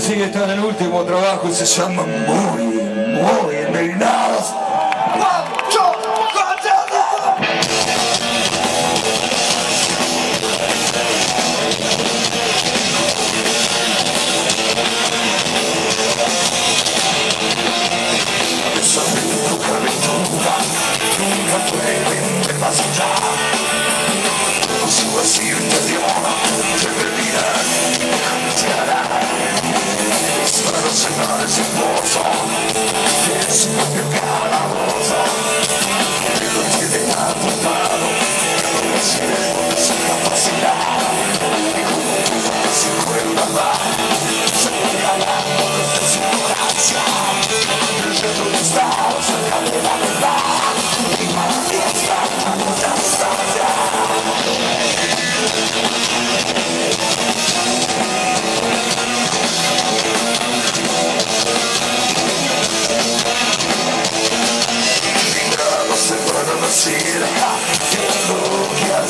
sigue está en el último trabajo y se llama Moy.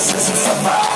Christmas is a about